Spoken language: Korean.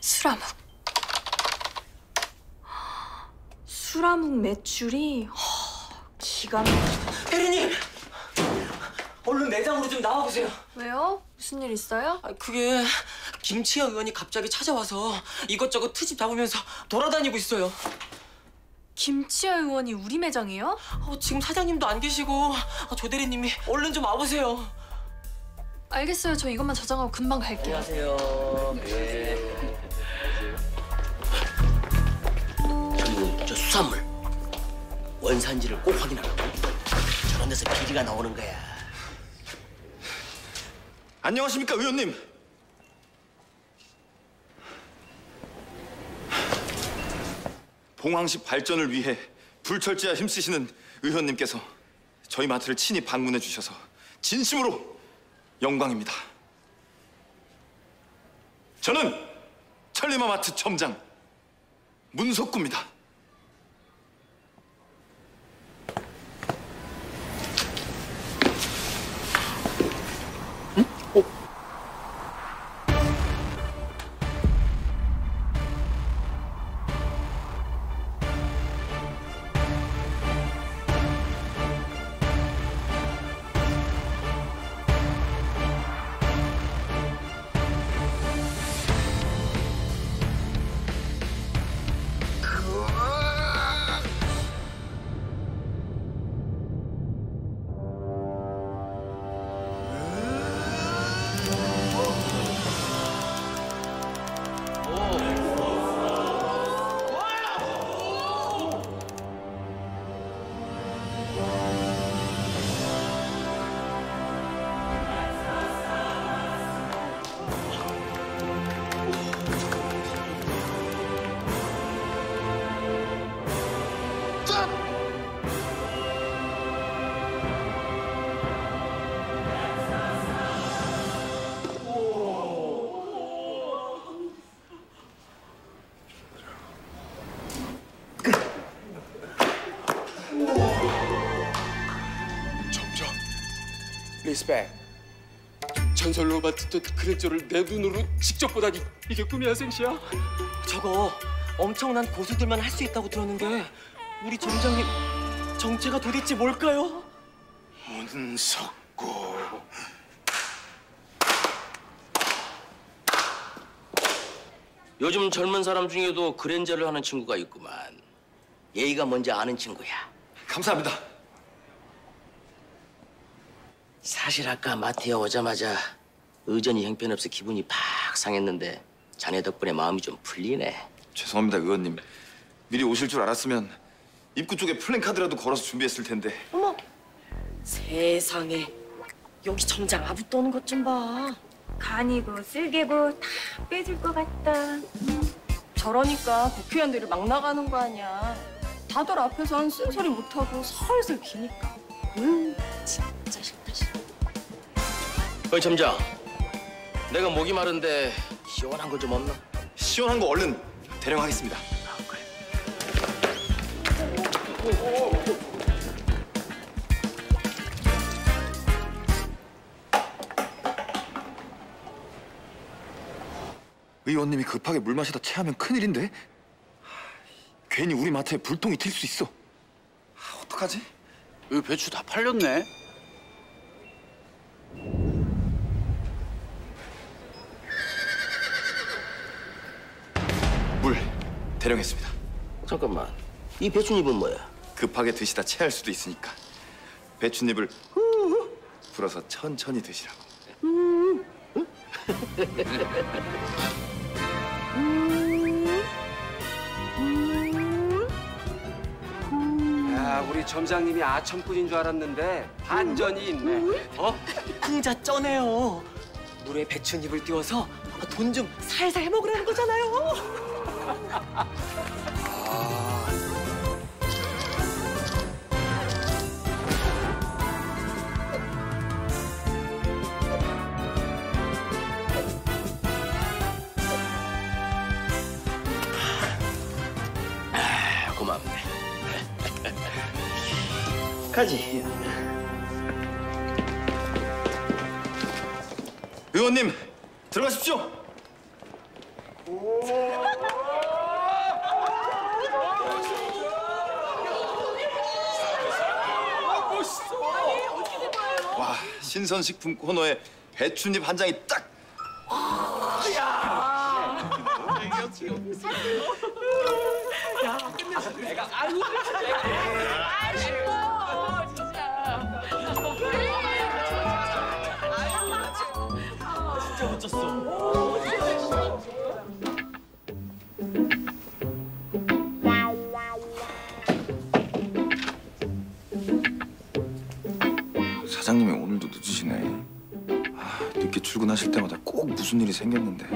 수라묵. 수라묵 매출이 허, 기가 막. 혜리님! 얼른 매장으로 좀 나와보세요. 왜요? 무슨 일 있어요? 아, 그게 김치현 의원이 갑자기 찾아와서 이것저것 트집 잡으면서 돌아다니고 있어요. 김치아 의원이 우리 매장이요? 어, 지금 사장님도 안 계시고 아, 조 대리님이 얼른 좀 와보세요. 알겠어요. 저 이것만 저장하고 금방 갈게요. 안녕하세요. 네. 수산물 원산지를 꼭 확인하라고. 저런 데서 비리가 나오는 거야. 안녕하십니까 의원님. 봉황시 발전을 위해 불철주야 힘쓰시는 의원님께서 저희 마트를 친히 방문해 주셔서 진심으로 영광입니다. 저는 천리마 마트 점장 문석구입니다. respect 전설로만 듣던 그랜저를 내 눈으로 직접 보다니 이게 꿈이야 생시야? 저거 엄청난 고수들만 할 수 있다고 들었는데 우리 점장님 정체가 도대체 뭘까요? 문석구 요즘 젊은 사람 중에도 그랜저를 하는 친구가 있구만. 예의가 뭔지 아는 친구야. 감사합니다. 사실 아까 마트에 오자마자 의전이 형편없어 기분이 팍 상했는데 자네 덕분에 마음이 좀 풀리네. 죄송합니다 의원님. 미리 오실 줄 알았으면 입구 쪽에 플랜카드라도 걸어서 준비했을 텐데. 어머 세상에 여기 점장 아부 떠는 것 좀 봐. 간이고 쓸개고 다 빼줄 것 같다. 저러니까 국회의원들이 막 나가는 거 아니야. 다들 앞에선 쓴소리 못하고 설설 기니까. 음 진짜 어. 어이 점장, 내가 목이 마른데 시원한 거 좀 없나? 시원한 거 얼른 대령하겠습니다. 의원님이 급하게 물 마시다 체하면 큰일인데? 괜히 우리 마트에 불똥이 튈 수 있어. 아, 어떡하지? 이 배추 다 팔렸네 대령했습니다. 잠깐만, 이 배춧잎은 뭐야? 급하게 드시다 체할 수도 있으니까 배춧잎을 불어서 천천히 드시라고. 야 우리 점장님이 아첨꾼인 줄 알았는데 반전이 있네 어? 흥자 쩌네요. 물에 배춧잎을 띄워서 돈 좀 살살 해먹으라는 거잖아요. 아, 고맙네. 가지. 의원님 들어가십시오. 와 신선식품 코너에 배추잎 한 장이 딱. 사장님이 오늘도 늦으시네 아, 늦게 출근하실 때마다 꼭 무슨 일이 생겼는데